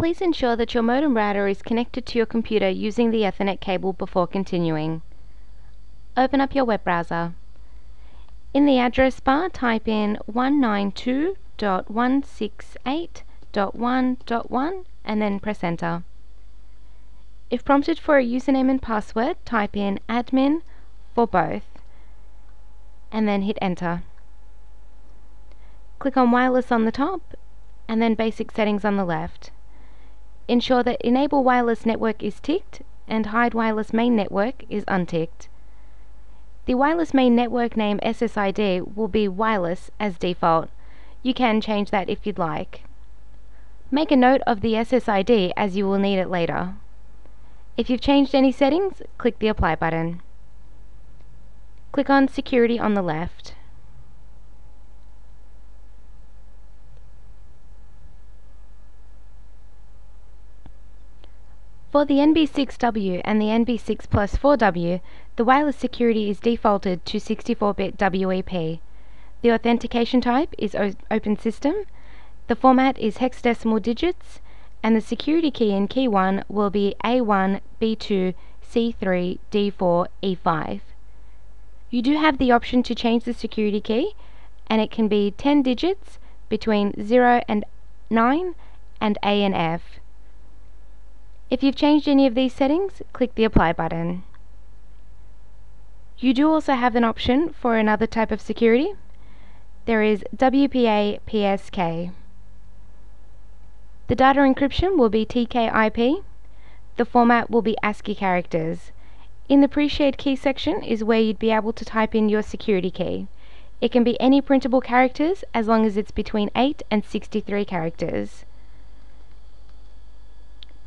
Please ensure that your modem router is connected to your computer using the Ethernet cable before continuing. Open up your web browser. In the address bar, type in 192.168.1.1 and then press enter. If prompted for a username and password, type in admin for both and then hit enter. Click on wireless on the top and then basic settings on the left. Ensure that enable wireless network is ticked and hide wireless main network is unticked. The wireless main network name SSID will be wireless as default. You can change that if you'd like. Make a note of the SSID as you will need it later. If you've changed any settings, click the apply button. Click on security on the left. For the NB6W and the NB6 Plus 4W, the wireless security is defaulted to 64-bit WEP. The authentication type is Open System, the format is hexadecimal digits, and the security key in Key 1 will be A1, B2, C3, D4, E5. You do have the option to change the security key, and it can be 10 digits between 0 and 9 and A and F. If you've changed any of these settings, click the Apply button. You do also have an option for another type of security. There is WPA PSK. The data encryption will be TKIP. The format will be ASCII characters. In the pre-shared key section is where you'd be able to type in your security key. It can be any printable characters as long as it's between 8 and 63 characters.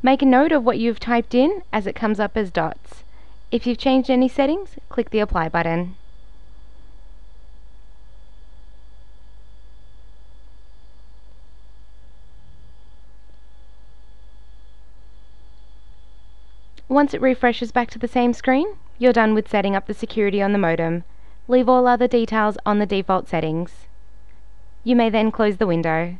Make a note of what you've typed in as it comes up as dots. If you've changed any settings, click the Apply button. Once it refreshes back to the same screen, you're done with setting up the security on the modem. Leave all other details on the default settings. You may then close the window.